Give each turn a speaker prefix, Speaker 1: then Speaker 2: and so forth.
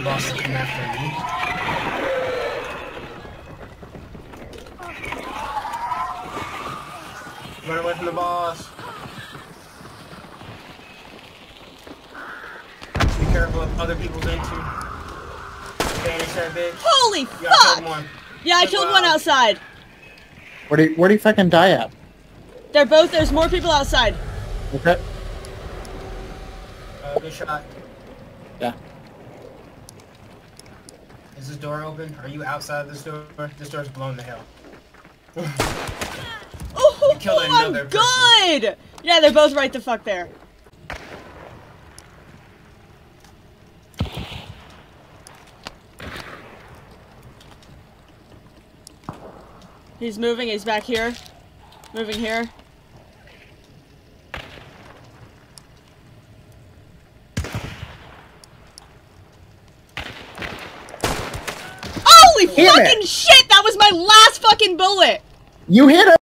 Speaker 1: the boss to come after me. Run away from the boss. Be careful of other people's into. Vanish that bitch.
Speaker 2: Holy
Speaker 1: You
Speaker 2: fuck!
Speaker 1: one.
Speaker 2: Yeah, I
Speaker 1: Good
Speaker 2: killed
Speaker 1: job.
Speaker 2: one outside.
Speaker 3: Where do you, where do you fucking die at?
Speaker 2: They're both. There's more people outside.
Speaker 3: Okay.
Speaker 1: Uh, good shot.
Speaker 3: Yeah.
Speaker 1: Is this door open? Are you outside this door? This door's blown to hell.
Speaker 2: Oh,
Speaker 1: You killed oh
Speaker 2: my
Speaker 1: another person.
Speaker 2: god! Yeah, they're both right the fuck there. He's moving, he's back here. Moving here. Holy
Speaker 3: Damn it.
Speaker 2: fucking shit! That was my last fucking bullet!
Speaker 3: You hit him!